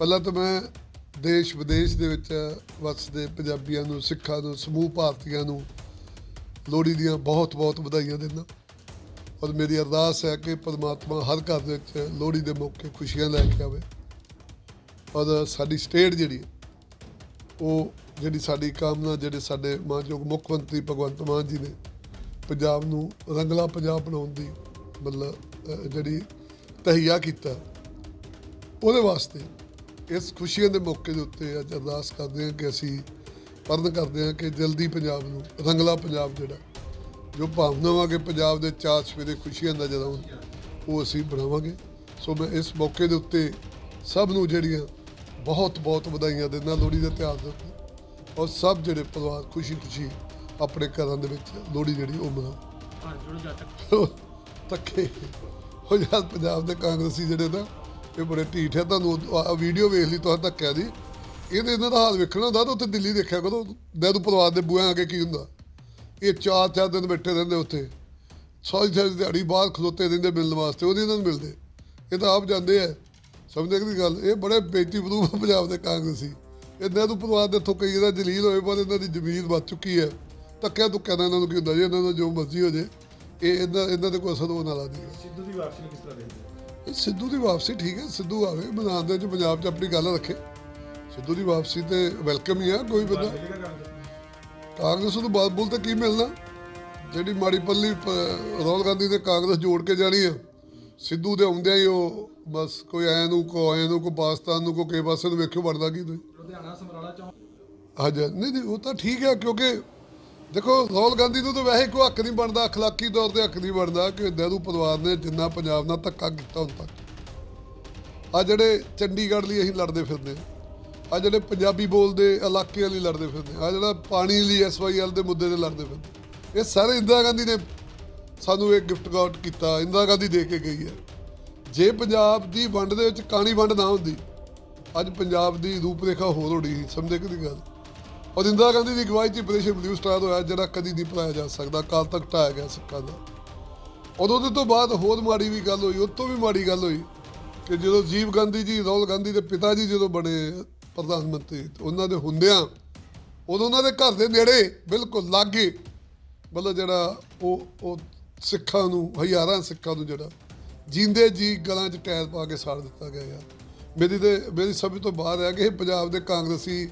ਪਹਿਲਾਂ ਤਾਂ ਮੈਂ ਦੇਸ਼ ਵਿਦੇਸ਼ ਦੇ ਵਿੱਚ ਵਸਦੇ ਪੰਜਾਬੀਆਂ ਨੂੰ, ਸਿੱਖਾਂ ਨੂੰ, ਸਮੂਹ ਭਾਰਤੀਆਂ ਨੂੰ ਲੋਹੜੀ ਦੀਆਂ ਬਹੁਤ ਬਹੁਤ ਵਧਾਈਆਂ ਦਿੰਦਾ। ਔਰ ਮੇਰੀ ਅਰਦਾਸ ਹੈ ਕਿ ਪਰਮਾਤਮਾ ਹਰ ਘਰ ਦੇ ਵਿੱਚ ਲੋਹੜੀ ਦੇ ਮੌਕੇ ਖੁਸ਼ੀਆਂ ਲੈ ਕੇ ਆਵੇ। ਔਰ ਸਾਡੀ ਸਟੇਟ ਜਿਹੜੀ ਉਹ ਜਿਹੜੀ ਸਾਡੀ ਕਾਮਨਾ, ਜਿਹੜੇ ਸਾਡੇ ਮਾਨਯੋਗ ਮੁੱਖ ਮੰਤਰੀ ਭਗਵੰਤ ਮਾਨ ਜੀ ਨੇ ਪੰਜਾਬ ਨੂੰ ਰੰਗਲਾ ਪੰਜਾਬ ਬਣਾਉਣ ਦੀ ਮਤਲਬ ਜਿਹੜੀ ਤਹੀਆ ਕੀਤਾ, ਉਹਦੇ ਵਾਸਤੇ ਇਸ ਖੁਸ਼ੀਆਂ ਦੇ ਮੌਕੇ ਦੇ ਉੱਤੇ ਅੱਜ ਅਰਦਾਸ ਕਰਦੇ ਹਾਂ ਕਿ ਅਸੀਂ ਪਰਨ ਕਰਦੇ ਹਾਂ ਕਿ ਜਲਦੀ ਪੰਜਾਬ ਨੂੰ ਰੰਗਲਾ ਪੰਜਾਬ ਜਿਹੜਾ ਜੋ ਭਾਵਨਾਵਾਂ ਕੇ ਪੰਜਾਬ ਦੇ ਚਾਰ ਸਵੇਰੇ ਖੁਸ਼ੀਆਂ ਦਾ ਜਦੋਂ ਉਹ ਅਸੀਂ ਬਣਾਵਾਂਗੇ। ਸੋ ਮੈਂ ਇਸ ਮੌਕੇ ਦੇ ਉੱਤੇ ਸਭ ਨੂੰ ਜਿਹੜੀਆਂ ਬਹੁਤ ਬਹੁਤ ਵਧਾਈਆਂ ਦਿੰਦਾ ਲੋਹੜੀ ਦੇ ਤਿਉਹਾਰ ਦੇ ਉੱਤੇ ਔਰ ਸਭ ਜਿਹੜੇ ਪਰਿਵਾਰ ਖੁਸ਼ੀ ਖੁਸ਼ੀ ਆਪਣੇ ਘਰਾਂ ਦੇ ਵਿੱਚ ਲੋਹੜੀ ਜਿਹੜੀ ਉਹ ਮਨਾਉਣ ਘਰ ਜੁੜ ਜਾ ਤੱਕ। ਧੱਕੇ ਹੋ ਯਾਰ ਪੰਜਾਬ ਦੇ ਕਾਂਗਰਸੀ ਜਿਹੜੇ ਨਾ ਇਹ ਬੜੇ ਢੀਠ ਹੈ ਤੁਹਾਨੂੰ ਆ ਵੀਡੀਓ ਵੇਖ ਲਈ ਤੁਹਾਨੂੰ ਧੱਕਿਆ ਦੀ। ਇਹਦੇ ਇਹਨਾਂ ਦਾ ਹਾਲ ਵੇਖਣਾ ਹੁੰਦਾ, ਤਾਂ ਉੱਥੇ ਦਿੱਲੀ ਦੇਖਿਆ ਕਰੋ, ਨਹਿਰੂ ਪਰਿਵਾਰ ਦੇ ਬੂਹਿਆਂ ਅੱਗੇ ਕੀ ਹੁੰਦਾ। ਇਹ ਚਾਰ ਚਾਰ ਦਿਨ ਬੈਠੇ ਰਹਿੰਦੇ ਉੱਥੇ। ਸਾਰੀ ਸਾਰੀ ਦਿਹਾੜੀ ਬਾਹਰ ਖਲੋਤੇ ਰਹਿੰਦੇ ਮਿਲਣ ਵਾਸਤੇ ਉਹਦੇ ਇਹਨਾਂ ਨੂੰ ਮਿਲਦੇ। ਇਹ ਤਾਂ ਆਪ ਜਾਂਦੇ ਆ। ਸਮਝਦੇ ਕਿ ਗੱਲ? ਇਹ ਬੜੇ ਬੇਇੱਜ਼ਤੀ ਬਰੂ ਪੰਜਾਬ ਦੇ ਕਾਂਗਰਸੀ। ਇਹ ਨਹਿਰੂ ਪਰਿਵਾਰ ਦੇ ਤੋਂ ਇਹਦਾ ਜਲੀਲ ਹੋਏ, ਪਰ ਇਹਨਾਂ ਦੀ ਜ਼ਮੀਨ ਵੱਧ ਚੁੱਕੀ ਹੈ। ਧੱਕਿਆ ਧੁੱਕਿਆ ਨਾਲ ਇਹਨਾਂ ਨੂੰ ਕੀ ਹੁੰਦਾ ਜੀ? ਇਹਨਾਂ ਦਾ ਜੋ ਮਰਜ਼ੀ ਹੋ ਜੇ। ਇਹ ਇਹਨਾਂ ਇਹਨਾਂ ਦੇ ਕੋਈ ਅਸਰ ਹੋਣ ਵਾਲਾ ਨਹੀਂ ਸਿੱਧੂ ਦੀ ਵਾਪਸੀ ਨੂੰ ਕਿਸ ਤਰ੍ਹਾਂ ਦੇਖਦੇ ਸਿੱਧੂ ਦੀ ਵਾਪਸੀ ਠੀਕ ਹੈ ਸਿੱਧੂ ਆਵੇ ਮੈਦਾਨ ਦੇ ਵਿੱਚ ਪੰਜਾਬ 'ਚ ਆਪਣੀ ਗੱਲ ਰੱਖੇ। ਸਿੱਧੂ ਦੀ ਵਾਪਸੀ ਤੇ ਵੈਲਕਮ ਹੀ ਆ ਕੋਈ ਬੰਦਾ। ਕਾਂਗਰਸ ਨੂੰ? ਬਾਤ ਬੋਲ ਤੇ ਕੀ ਮਿਲਣਾ? ਜਿਹੜੀ ਮਾੜੀ ਪੱਲੀ ਰਾਹੁਲ ਗਾਂਧੀ ਨੇ ਕਾਂਗਰਸ ਜੋੜ ਕੇ ਜਾਣੀ ਆ ਸਿੱਧੂ ਦੇ ਆਉਂਦਿਆਂ ਹੀ ਉਹ ਬਸ ਕੋਈ ਐ ਨੂੰ ਕੋ ਐ ਨੂੰ ਕੋ ਪਾਕਿਸਤਾਨ ਨੂੰ ਕੋ ਕੇ ਪਾਸੇ ਨੂੰ ਵੇਖਿਓ ਬਣਦਾ ਕੀ ਤੁਸੀਂ। ਲੁਧਿਆਣਾ ਸਮਰਾਲਾ ਚੌਂਕ ਹਾਂਜੀ ਨਹੀਂ ਨਹੀਂ ਉਹ ਤਾਂ ਠੀਕ ਹੈ ਕਿਉਂਕਿ ਦੇਖੋ ਰਾਹੁਲ ਗਾਂਧੀ ਨੂੰ ਤਾਂ ਵੈਸੇ ਕੋਈ ਹੱਕ ਨਹੀਂ ਬਣਦਾ اخلاقی ਤੌਰ ਤੇ ਹੱਕ ਨਹੀਂ ਬਣਦਾ ਕਿ ਨਹਿਰੂ ਪਰਿਵਾਰ ਨੇ ਜਿੰਨਾ ਪੰਜਾਬ ਨਾਲ ਧੱਕਾ ਕੀਤਾ ਹੁਣ ਤੱਕ ਆ ਜਿਹੜੇ ਚੰਡੀਗੜ੍ਹ ਲਈ ਅਸੀਂ ਲੜਦੇ ਫਿਰਦੇ ਆ ਜਿਹੜੇ ਪੰਜਾਬੀ ਬੋਲਦੇ ਇਲਾਕਿਆਂ ਲਈ ਲੜਦੇ ਫਿਰਦੇ ਆ ਜਿਹੜਾ ਪਾਣੀ ਲਈ ਐਸਵਾਈਐਲ ਦੇ ਮੁੱਦੇ ਤੇ ਲੜਦੇ ਫਿਰਦੇ ਇਹ ਸਾਰੇ ਇੰਦਰਾ ਗਾਂਧੀ ਨੇ ਸਾਨੂੰ ਇਹ ਗਿਫਟ ਗਾਟ ਕੀਤਾ ਇੰਦਰਾ ਗਾਂਧੀ ਦੇ ਕੇ ਗਈ ਹੈ ਜੇ ਪੰਜਾਬ ਦੀ ਵੰਡ ਦੇ ਵਿੱਚ ਕਾਣੀ ਵੰਡ ਨਾ ਹੁੰਦੀ ਅੱਜ ਪੰਜਾਬ ਦੀ ਰੂਪਰੇਖਾ ਹੋਰ ਹੋਣੀ ਸੀ ਸਮਝੇ ਕਿ ਦੀ ਗੱਲ ਔਰ ਇੰਦਰਾ ਗਾਂਧੀ ਦੀ ਅਗਵਾਈ 'ਚ ਆਪਰੇਸ਼ਨ ਬਲੂ ਸਟਾਰ ਹੋਇਆ ਜਿਹੜਾ ਕਦੀ ਨਹੀਂ ਭੁਲਾਇਆ ਜਾ ਸਕਦਾ ਕਾਲ ਤੱਕ ਢਾਇਆ ਗਿਆ ਸਿੱਖਾਂ ਦਾ। ਔਰ ਉਹਦੇ ਤੋਂ ਬਾਅਦ ਹੋਰ ਮਾੜੀ ਵੀ ਗੱਲ ਹੋਈ ਉਹ ਤੋਂ ਵੀ ਮਾੜੀ ਗੱਲ ਹੋਈ ਕਿ ਜਦੋਂ ਜੀਵ ਗਾਂਧੀ ਜੀ, ਰਾਹੁਲ ਗਾਂਧੀ ਦੇ ਪਿਤਾ ਜੀ ਜਦੋਂ ਬਣੇ ਪ੍ਰਧਾਨ ਮੰਤਰੀ ਉਹਨਾਂ ਦੇ ਹੁੰਦਿਆਂ ਉਦੋਂ ਉਹਨਾਂ ਦੇ ਘਰ ਦੇ ਨੇੜੇ ਬਿਲਕੁਲ ਲਾਗੇ, ਮਤਲਬ ਜਿਹੜਾ ਉਹ ਉਹ ਸਿੱਖਾਂ ਨੂੰ, ਹਜ਼ਾਰਾਂ ਸਿੱਖਾਂ ਨੂੰ ਜਿਹੜਾ ਜਿੰਦੇ ਜੀ ਗਲਾਂ 'ਚ ਟਾਇਰ ਪਾ ਕੇ ਸਾੜ ਦਿੱਤਾ ਗਿਆ ਯਾਰ ਮੇਰੀ ਤੇ, ਮੇਰੀ ਸਭ ਤੋਂ ਬਾਹਰ ਹੈ ਕਿ ਇਹ ਪੰਜਾਬ ਦੇ ਕਾਂਗਰਸੀ